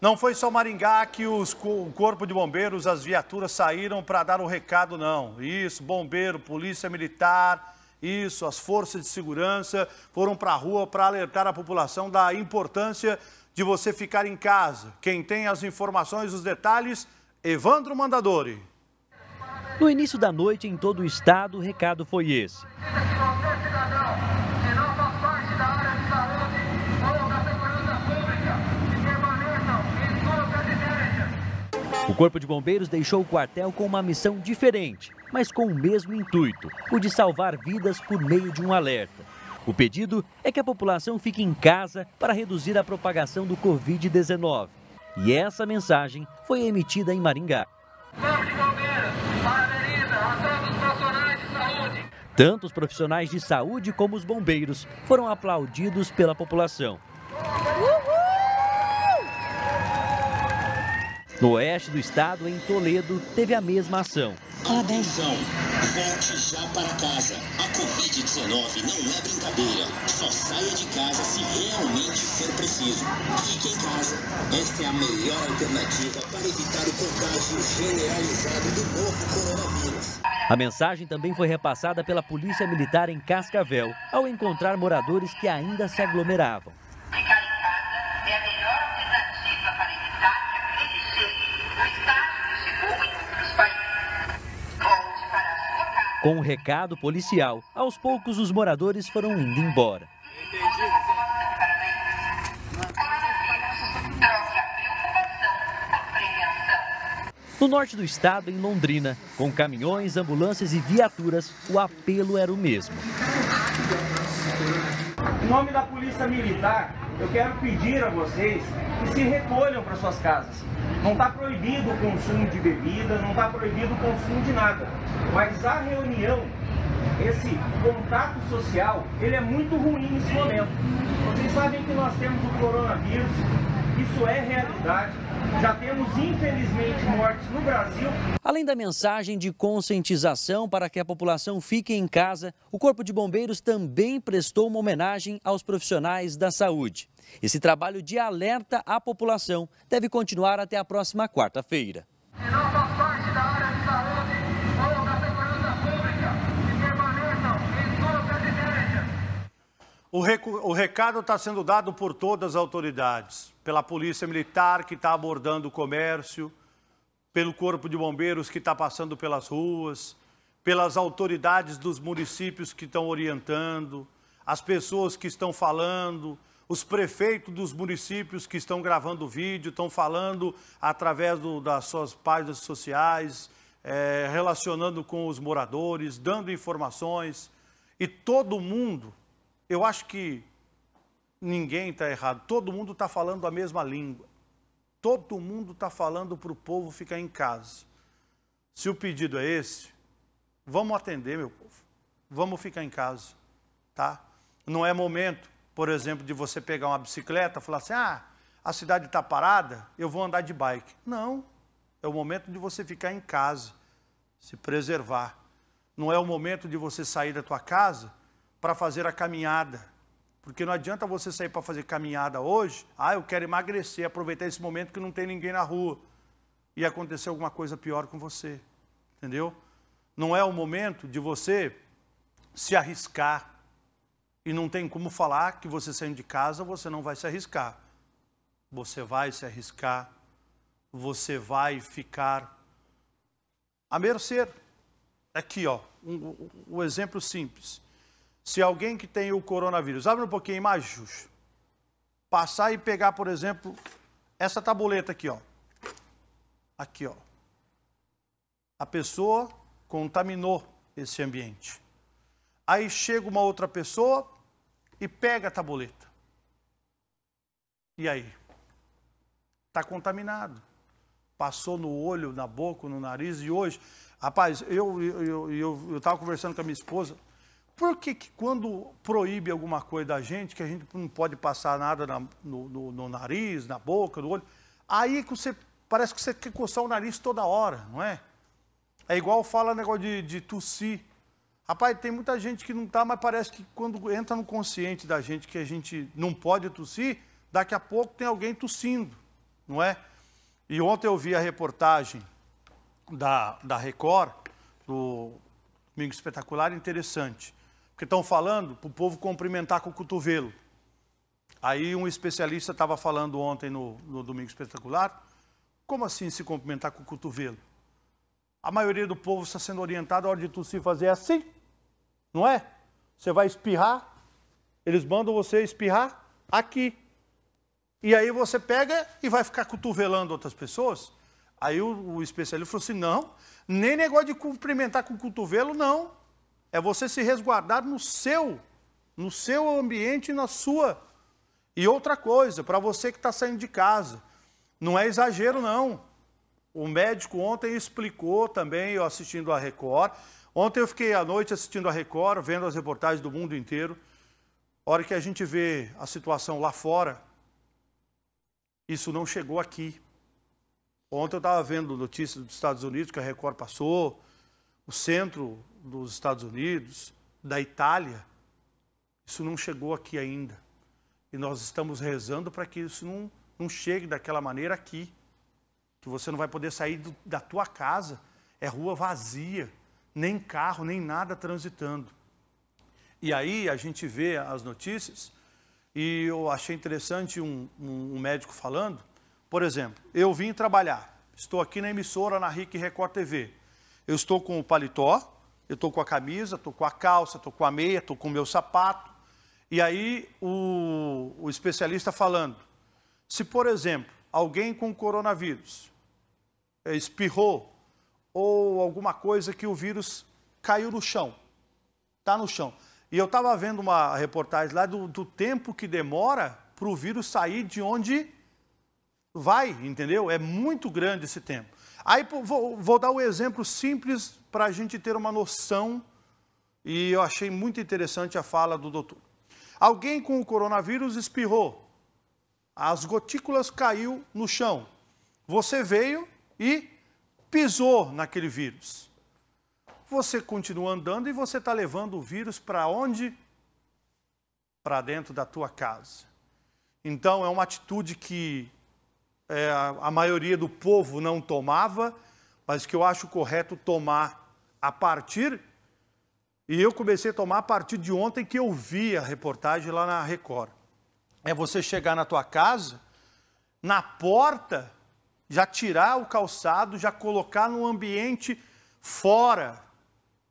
Não foi só Maringá que os, o Corpo de Bombeiros, as viaturas saíram para dar o recado, não. Isso, bombeiro, polícia militar, isso, as forças de segurança foram para a rua para alertar a população da importância de você ficar em casa. Quem tem as informações, os detalhes, Evandro Mandadori. No início da noite, em todo o estado, o recado foi esse. O Corpo de Bombeiros deixou o quartel com uma missão diferente, mas com o mesmo intuito, o de salvar vidas por meio de um alerta. O pedido é que a população fique em casa para reduzir a propagação do Covid-19. E essa mensagem foi emitida em Maringá. Corpo de Bombeiros, a todos os profissionais de saúde. Tanto os profissionais de saúde como os bombeiros foram aplaudidos pela população. No oeste do estado, em Toledo, teve a mesma ação. Atenção, volte já para casa. A Covid-19 não é brincadeira. Só saia de casa se realmente for preciso. Fique em casa. Esta é a melhor alternativa para evitar o contágio generalizado do novo coronavírus. A mensagem também foi repassada pela Polícia Militar em Cascavel, ao encontrar moradores que ainda se aglomeravam. Com o recado policial, aos poucos os moradores foram indo embora. No norte do estado, em Londrina, com caminhões, ambulâncias e viaturas, o apelo era o mesmo. Em nome da Polícia Militar, eu quero pedir a vocês que se recolham para suas casas. Não está proibido o consumo de bebida, não está proibido o consumo de nada. Mas a reunião, esse contato social, ele é muito ruim nesse momento. Vocês sabem que nós temos o coronavírus, isso é realidade. Já temos, infelizmente, mortes no Brasil. Além da mensagem de conscientização para que a população fique em casa, o Corpo de Bombeiros também prestou uma homenagem aos profissionais da saúde. Esse trabalho de alerta à população deve continuar até a próxima quarta-feira. O, o recado está sendo dado por todas as autoridades, pela Polícia Militar que está abordando o comércio, pelo Corpo de Bombeiros que está passando pelas ruas, pelas autoridades dos municípios que estão orientando, as pessoas que estão falando, os prefeitos dos municípios que estão gravando vídeo, estão falando através do, das suas páginas sociais, é, relacionando com os moradores, dando informações. E todo mundo eu acho que ninguém está errado, todo mundo está falando a mesma língua. Todo mundo está falando para o povo ficar em casa. Se o pedido é esse, vamos atender, meu povo. Vamos ficar em casa, tá? Não é momento, por exemplo, de você pegar uma bicicleta e falar assim, ah, a cidade está parada, eu vou andar de bike. Não, é o momento de você ficar em casa, se preservar. Não é o momento de você sair da tua casa para fazer a caminhada. Porque não adianta você sair para fazer caminhada hoje, ah, eu quero emagrecer, aproveitar esse momento que não tem ninguém na rua e acontecer alguma coisa pior com você. Entendeu? Não é o momento de você se arriscar. E não tem como falar que você saindo de casa, você não vai se arriscar. Você vai se arriscar, você vai ficar a mercê. Aqui, ó, um, um exemplo simples se alguém que tem o coronavírus, abre um pouquinho a imagem, passar e pegar, por exemplo, essa tabuleta aqui, ó. Aqui, ó. A pessoa contaminou esse ambiente. Aí chega uma outra pessoa e pega a tabuleta. E aí? Está contaminado. Passou no olho, na boca, no nariz. E hoje, rapaz, eu estava eu, eu, eu, conversando com a minha esposa. Por que, que quando proíbe alguma coisa da gente, que a gente não pode passar nada na, no, no, no, nariz, na boca, no olho, aí que você, parece que você quer coçar o nariz toda hora, não é? É igual fala negócio de, de tossir. Rapaz, tem muita gente que não está, mas parece que quando entra no consciente da gente que a gente não pode tossir, daqui a pouco tem alguém tossindo, não é? E ontem eu vi a reportagem da, da Record, do Domingo Espetacular, interessante. Porque estão falando para o povo cumprimentar com o cotovelo. Aí um especialista estava falando ontem no, no Domingo Espetacular, como assim se cumprimentar com o cotovelo? A maioria do povo está sendo orientado a hora de tossir fazer assim, não é? Você vai espirrar, eles mandam você espirrar aqui. E aí você pega e vai ficar cotovelando outras pessoas. Aí o, o especialista falou assim: não, nem negócio de cumprimentar com o cotovelo, não. É você se resguardar no seu, no seu ambiente, na sua. E outra coisa, para você que está saindo de casa, não é exagero, não. O médico ontem explicou também, eu assistindo a Record. Ontem eu fiquei à noite assistindo a Record, vendo as reportagens do mundo inteiro. A hora que a gente vê a situação lá fora, isso não chegou aqui. Ontem eu estava vendo notícias dos Estados Unidos que a Record passou, o centro dos Estados Unidos, da Itália. Isso não chegou aqui ainda. E nós estamos rezando para que isso não, não chegue daquela maneira aqui que você não vai poder sair do, da tua casa, é rua vazia, nem carro, nem nada transitando. E aí a gente vê as notícias, e eu achei interessante um, um, um médico falando, por exemplo, eu vim trabalhar, estou aqui na emissora, na RIC Record TV, eu estou com o paletó, eu estou com a camisa, estou com a calça, estou com a meia, estou com o meu sapato, e aí o, o especialista falando, se por exemplo, alguém com coronavírus é, espirrou ou alguma coisa que o vírus caiu no chão, está no chão. E eu estava vendo uma reportagem lá do, do tempo que demora para o vírus sair de onde vai, entendeu? É muito grande esse tempo. Aí vou, vou dar um exemplo simples para a gente ter uma noção, e eu achei muito interessante a fala do doutor. Alguém com o coronavírus espirrou, as gotículas caiu no chão. Você veio, e pisou naquele vírus. Você continua andando e você está levando o vírus para onde? Para dentro da tua casa. Então é uma atitude que é, a maioria do povo não tomava, mas que eu acho correto tomar a partir. E eu comecei a tomar a partir de ontem que eu vi a reportagem lá na Record. É você chegar na tua casa, na porta já tirar o calçado, já colocar no ambiente fora.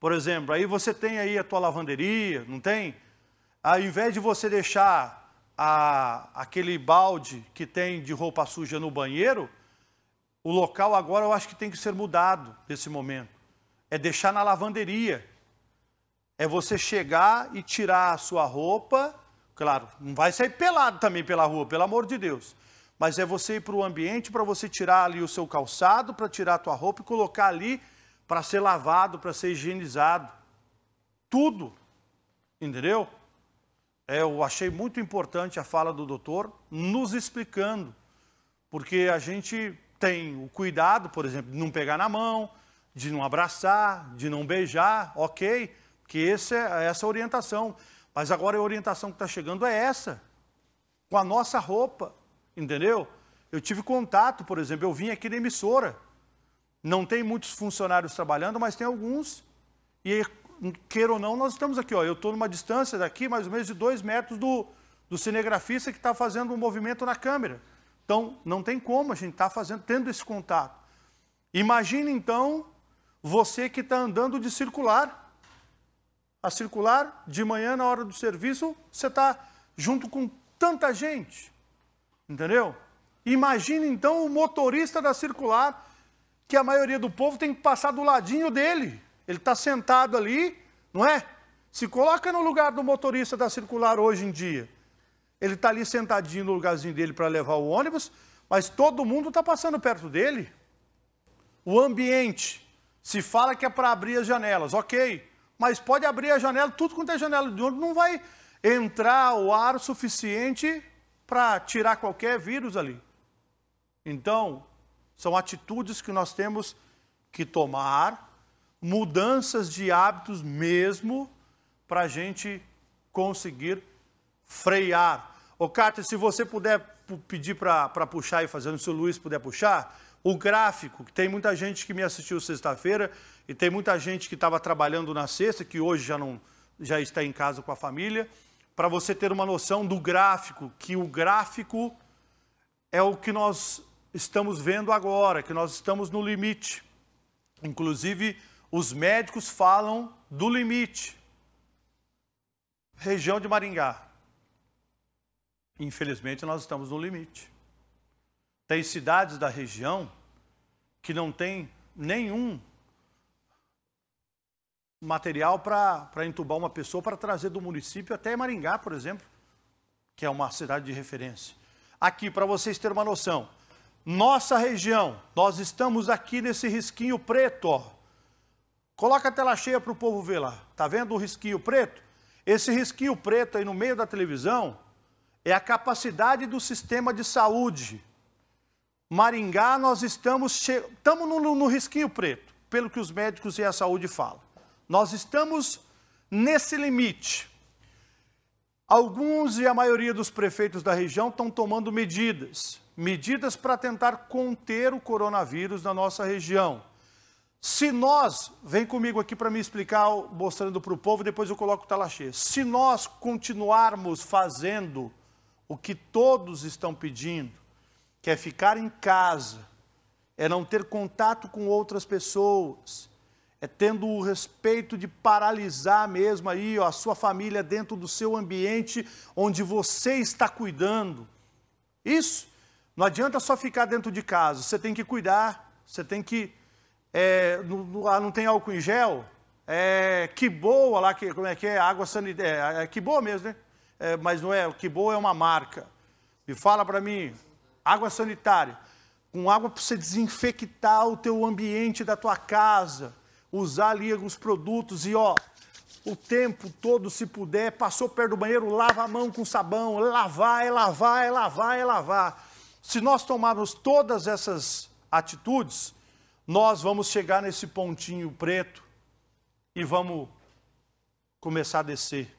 Por exemplo, aí você tem aí a tua lavanderia, não tem? Ao invés de você deixar a, aquele balde que tem de roupa suja no banheiro, o local agora eu acho que tem que ser mudado nesse momento. É deixar na lavanderia. É você chegar e tirar a sua roupa, claro, não vai sair pelado também pela rua, pelo amor de Deus mas é você ir para o ambiente para você tirar ali o seu calçado, para tirar a tua roupa e colocar ali para ser lavado, para ser higienizado. Tudo. Entendeu? É, eu achei muito importante a fala do doutor nos explicando, porque a gente tem o cuidado, por exemplo, de não pegar na mão, de não abraçar, de não beijar, ok, que essa é essa a orientação. Mas agora a orientação que está chegando é essa, com a nossa roupa. Entendeu? Eu tive contato, por exemplo, eu vim aqui na emissora. Não tem muitos funcionários trabalhando, mas tem alguns. E, queira ou não, nós estamos aqui. Ó, eu estou numa distância daqui, mais ou menos de dois metros do, do cinegrafista que está fazendo um movimento na câmera. Então, não tem como a gente estar tá fazendo, tendo esse contato. Imagine, então, você que está andando de circular. A circular, de manhã, na hora do serviço, você está junto com tanta gente. Entendeu? Imagine então o motorista da circular, que a maioria do povo tem que passar do ladinho dele. Ele está sentado ali, não é? Se coloca no lugar do motorista da circular hoje em dia. Ele está ali sentadinho no lugarzinho dele para levar o ônibus, mas todo mundo está passando perto dele. O ambiente, se fala que é para abrir as janelas, ok, mas pode abrir a janela, tudo quanto é janela de ônibus, não vai entrar o ar suficiente para tirar qualquer vírus ali. Então, são atitudes que nós temos que tomar, mudanças de hábitos mesmo, para a gente conseguir frear. Ô, Cátia, se você puder pedir para puxar e fazendo, se o Luiz puder puxar, o gráfico, que tem muita gente que me assistiu sexta-feira e tem muita gente que estava trabalhando na sexta, que hoje já, não, já está em casa com a família, para você ter uma noção do gráfico, que o gráfico é o que nós estamos vendo agora, que nós estamos no limite. Inclusive, os médicos falam do limite. Região de Maringá. Infelizmente, nós estamos no limite. Tem cidades da região que não tem nenhum material para entubar uma pessoa para trazer do município até Maringá, por exemplo, que é uma cidade de referência. Aqui, para vocês terem uma noção, nossa região, nós estamos aqui nesse risquinho preto, ó. Coloca a tela cheia para o povo ver lá. Tá vendo o risquinho preto? Esse risquinho preto aí no meio da televisão é a capacidade do sistema de saúde. Maringá, nós estamos, estamos no, no risquinho preto, pelo que os médicos e a saúde falam. Nós estamos nesse limite. Alguns e a maioria dos prefeitos da região estão tomando medidas, medidas para tentar conter o coronavírus na nossa região. Se nós, vem comigo aqui para me explicar, mostrando para o povo, depois eu coloco o talaxê. Se nós continuarmos fazendo o que todos estão pedindo, que é ficar em casa, é não ter contato com outras pessoas, é tendo o respeito de paralisar mesmo aí ó, a sua família dentro do seu ambiente onde você está cuidando. Isso, não adianta só ficar dentro de casa, você tem que cuidar, você tem que é, não, ah, não tem álcool em gel, é, que boa lá, que, como é que é, água sanitária, é, é que boa mesmo, né? É, mas não é, que boa é uma marca. E fala para mim, água sanitária, com água para você desinfectar o teu ambiente da tua casa, usar ali alguns produtos e ó, o tempo todo, se puder, passou perto do banheiro, lava a mão com sabão, lavar, é lavar, é lavar, é lavar. Se nós tomarmos todas essas atitudes, nós vamos chegar nesse pontinho preto e vamos começar a descer.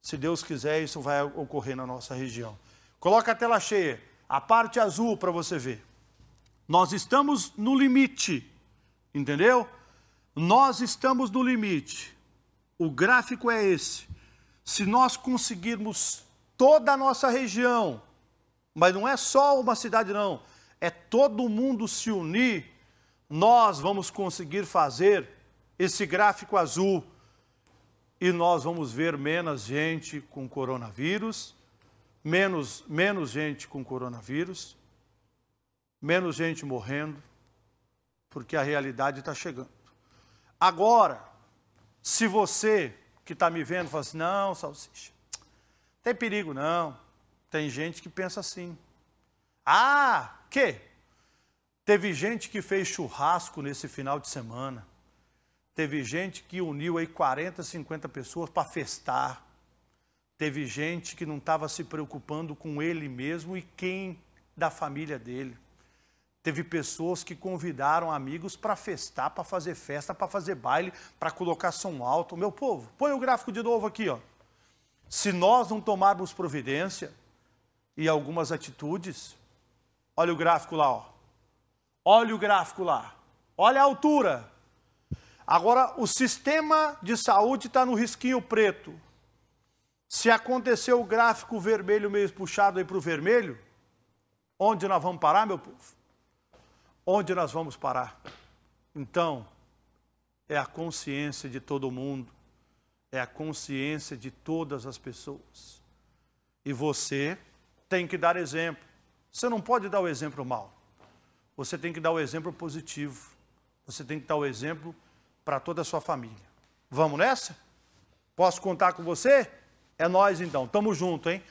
Se Deus quiser, isso vai ocorrer na nossa região. Coloca a tela cheia, a parte azul para você ver. Nós estamos no limite, entendeu? Nós estamos no limite. O gráfico é esse. Se nós conseguirmos toda a nossa região, mas não é só uma cidade não, é todo mundo se unir nós vamos conseguir fazer esse gráfico azul e nós vamos ver menos gente com coronavírus, menos, menos gente com coronavírus, menos gente morrendo, porque a realidade está chegando. Agora, se você que está me vendo fala assim, não, salsicha, tem perigo não, tem gente que pensa assim. Ah, que? Teve gente que fez churrasco nesse final de semana. Teve gente que uniu aí 40, 50 pessoas para festar. Teve gente que não estava se preocupando com ele mesmo e quem da família dele. Teve pessoas que convidaram amigos para festar, para fazer festa, para fazer baile, para colocar som alto. Meu povo, põe o gráfico de novo aqui, ó. Se nós não tomarmos providência e algumas atitudes, olha o gráfico lá, ó. Olha o gráfico lá. Olha a altura. Agora, o sistema de saúde está no risquinho preto. Se acontecer o gráfico vermelho meio puxado aí para o vermelho, onde nós vamos parar, meu povo? Onde nós vamos parar? Então, é a consciência de todo mundo, é a consciência de todas as pessoas. E você tem que dar exemplo. Você não pode dar o exemplo mal você tem que dar o exemplo positivo. Você tem que dar o exemplo para toda a sua família. Vamos nessa? Posso contar com você? É nós então, tamo junto, hein?